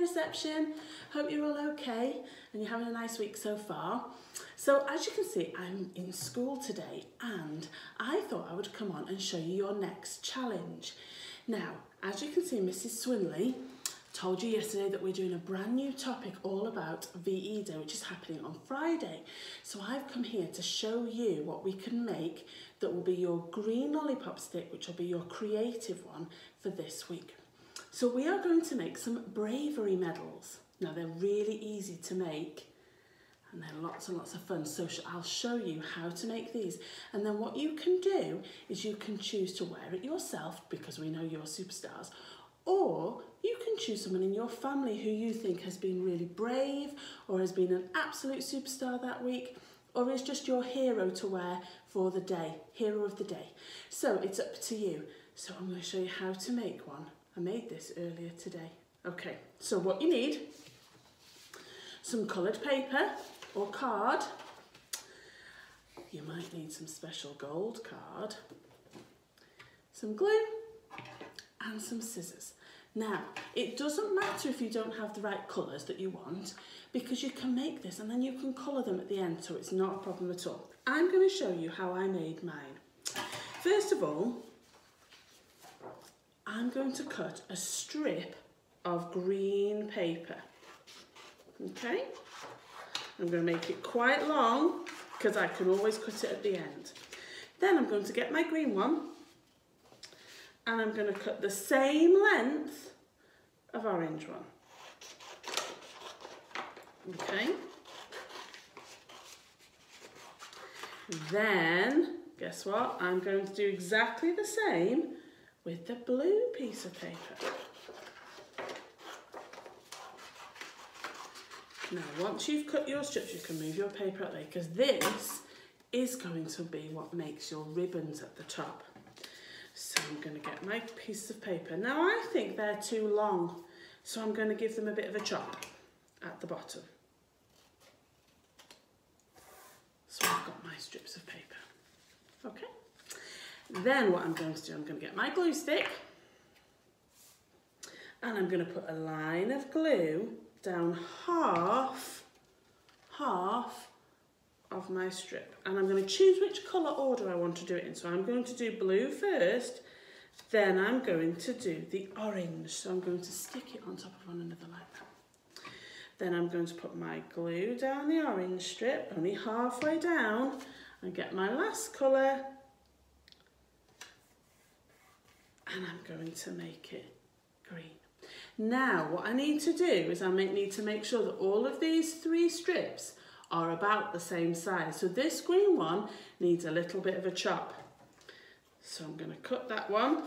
reception. Hope you're all okay and you're having a nice week so far. So as you can see, I'm in school today and I thought I would come on and show you your next challenge. Now, as you can see, Mrs. Swinley told you yesterday that we're doing a brand new topic all about VE Day, which is happening on Friday. So I've come here to show you what we can make that will be your green lollipop stick, which will be your creative one for this week. So we are going to make some bravery medals. Now they're really easy to make and they're lots and lots of fun. So I'll show you how to make these. And then what you can do is you can choose to wear it yourself because we know you're superstars or you can choose someone in your family who you think has been really brave or has been an absolute superstar that week or is just your hero to wear for the day, hero of the day. So it's up to you. So I'm going to show you how to make one. I made this earlier today. Okay, so what you need, some coloured paper or card. You might need some special gold card, some glue and some scissors. Now, it doesn't matter if you don't have the right colours that you want because you can make this and then you can colour them at the end so it's not a problem at all. I'm going to show you how I made mine. First of all, I'm going to cut a strip of green paper. Okay? I'm going to make it quite long because I can always cut it at the end. Then I'm going to get my green one and I'm going to cut the same length of orange one. Okay. Then, guess what? I'm going to do exactly the same with the blue piece of paper. Now, once you've cut your strips, you can move your paper out there because this is going to be what makes your ribbons at the top. So I'm going to get my piece of paper. Now I think they're too long, so I'm going to give them a bit of a chop at the bottom. So I've got my strips of paper. Okay. Then what I'm going to do, I'm going to get my glue stick and I'm going to put a line of glue down half, half of my strip and I'm going to choose which colour order I want to do it in. So I'm going to do blue first, then I'm going to do the orange. So I'm going to stick it on top of one another like that. Then I'm going to put my glue down the orange strip, only halfway down, and get my last colour. And I'm going to make it green. Now, what I need to do is I need to make sure that all of these three strips are about the same size. So this green one needs a little bit of a chop. So I'm going to cut that one.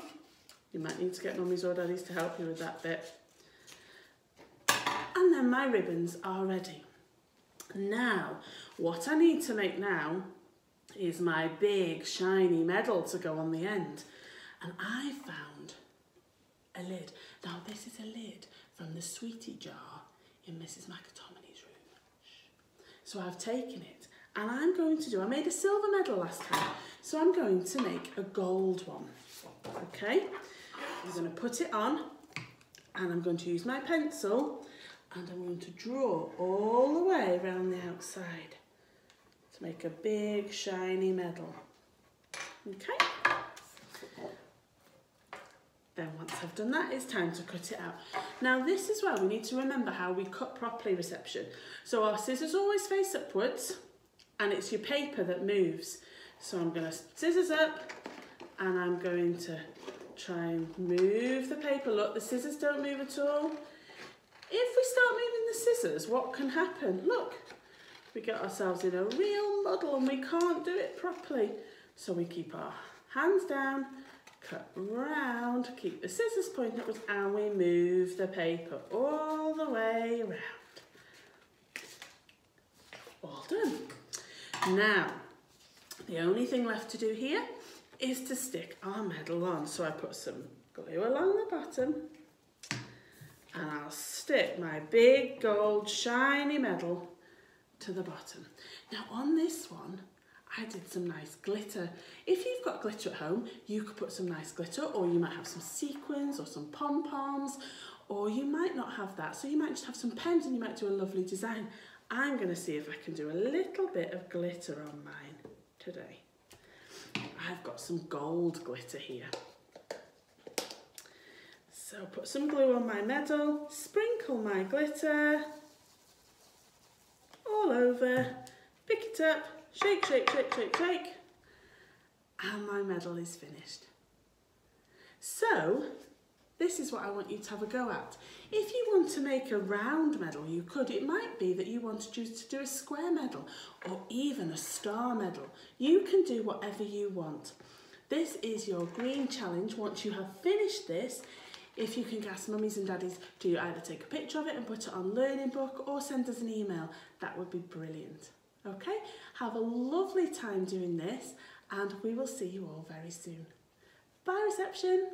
You might need to get mummies or daddies to help you with that bit. And then my ribbons are ready. Now, what I need to make now is my big shiny medal to go on the end. And I found a lid. Now this is a lid from the sweetie jar in Mrs. McAtomney. So I've taken it and I'm going to do, I made a silver medal last time, so I'm going to make a gold one. Okay, I'm going to put it on and I'm going to use my pencil and I'm going to draw all the way around the outside to make a big shiny medal. Okay. Then once I've done that, it's time to cut it out. Now this is where we need to remember how we cut properly reception. So our scissors always face upwards and it's your paper that moves. So I'm to scissors up and I'm going to try and move the paper. Look, the scissors don't move at all. If we start moving the scissors, what can happen? Look, we get ourselves in a real muddle and we can't do it properly. So we keep our hands down cut round, keep the scissors pointing upwards and we move the paper all the way around. All done. Now, the only thing left to do here is to stick our medal on. So I put some glue along the bottom and I'll stick my big gold shiny medal to the bottom. Now on this one, Did some nice glitter. If you've got glitter at home, you could put some nice glitter or you might have some sequins or some pom-poms or you might not have that. So you might just have some pens and you might do a lovely design. I'm to see if I can do a little bit of glitter on mine today. I've got some gold glitter here. So put some glue on my medal, sprinkle my glitter all over, pick it up, shake, shake, shake, shake, shake, and my medal is finished. So, this is what I want you to have a go at. If you want to make a round medal, you could. It might be that you want to choose to do a square medal or even a star medal. You can do whatever you want. This is your green challenge. Once you have finished this, if you can ask mummies and daddies to either take a picture of it and put it on Learning Book or send us an email, that would be brilliant. Okay, have a lovely time doing this and we will see you all very soon. Bye reception.